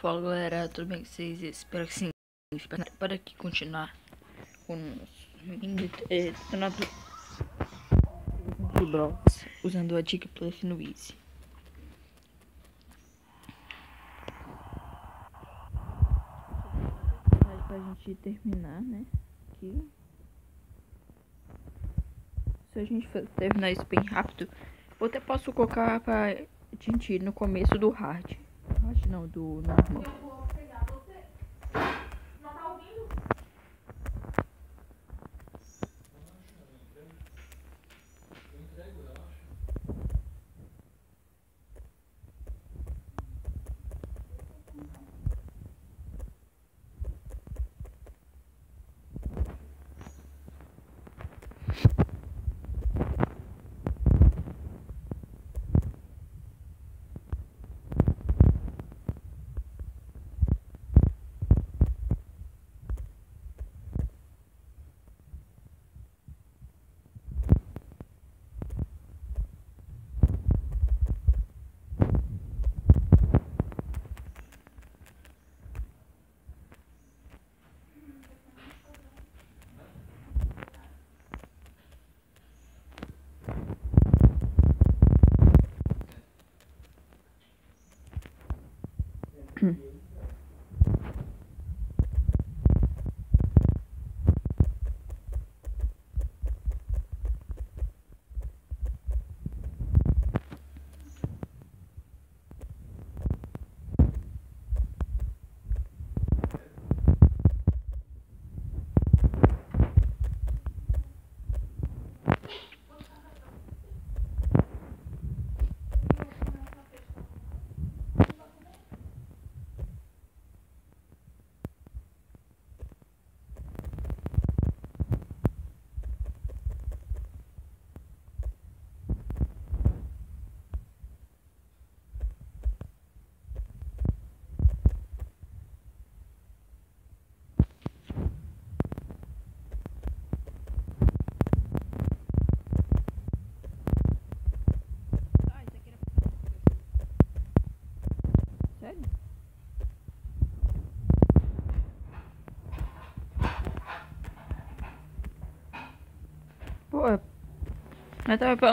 Fala galera, tudo bem com vocês? Espero que sim. Para aqui continuar com o nosso é, do usando a Dica Plus no Easy. Pra gente terminar, né? Aqui. Se a gente terminar isso bem rápido, eu até posso colocar pra gente ir no começo do hard. Hard não, do normal. Pô,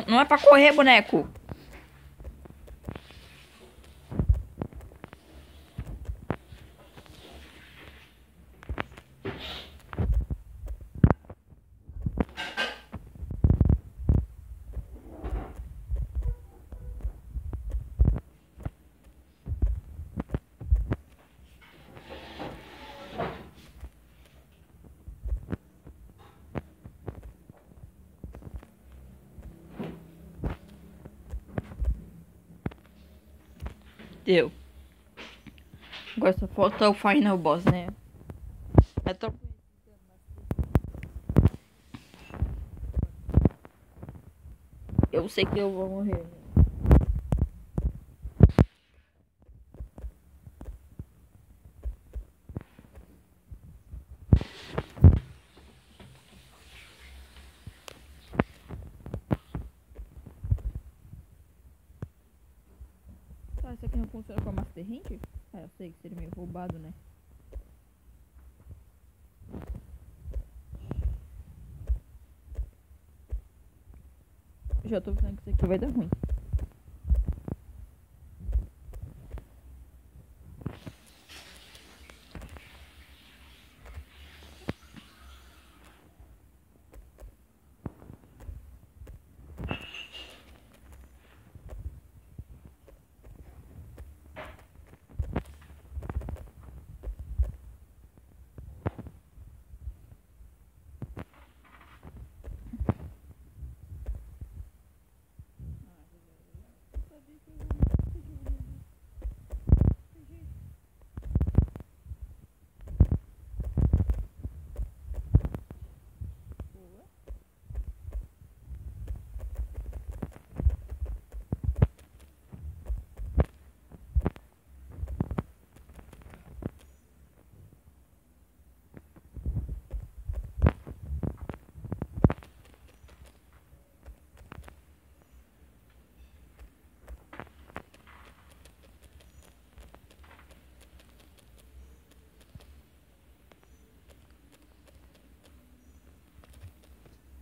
não é pra correr, boneco. Deu. Agora só falta o final boss, né? É tão... Eu sei que eu vou morrer. Né? Ah, isso aqui não funciona com a Master Hand? Ah, eu sei que seria meio roubado, né? Já tô pensando que isso aqui vai dar ruim.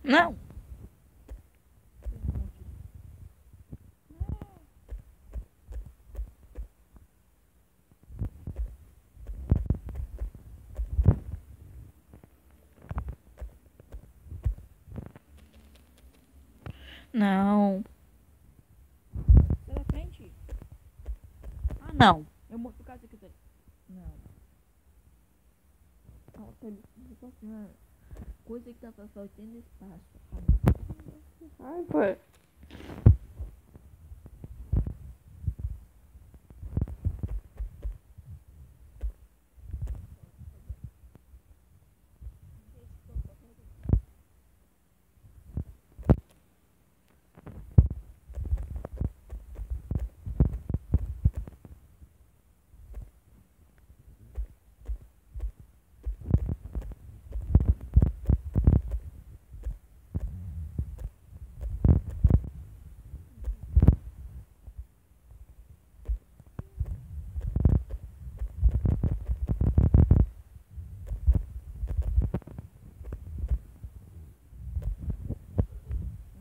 Não! Não. Sai da frente. Ah, não. Eu morro por causa aqui. Não. Nossa, ele assim, coisa que tava faltando espaço. Ai, foi.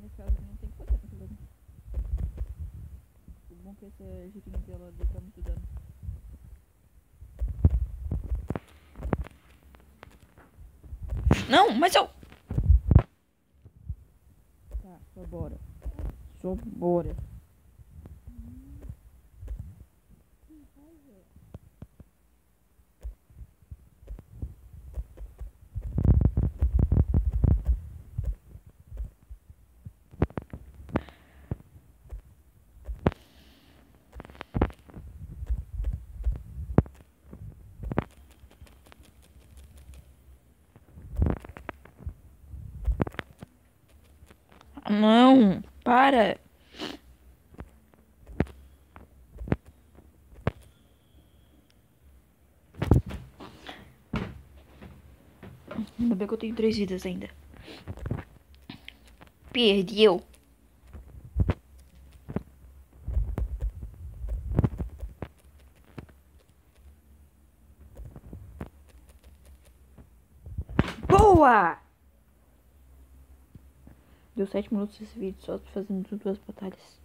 Nesse caso não tem que fazer, tá ligado? O bom é que essa girinha dela ali tá muito dano. Não, mas eu. Tá, só bora. Só bora. Não, para. Ainda bem que eu tenho três vidas ainda. Perdeu. Boa! Deu 7 minutos esse vídeo só fazendo duas batalhas.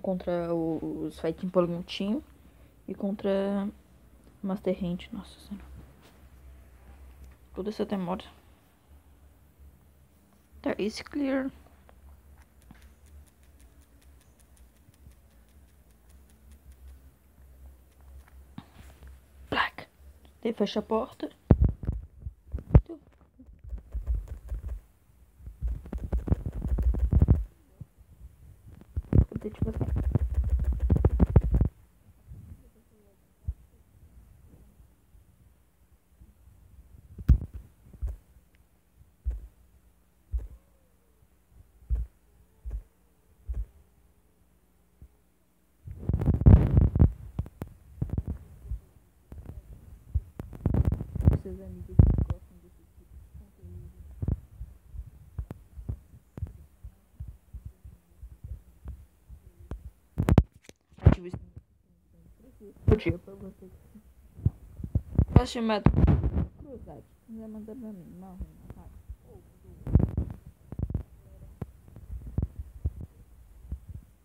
Contra os Fighting Team e contra Master Hand. Nossa senhora. Toda essa demora. Tá, esse clear. Black. Daí fecha a porta. 发现麦。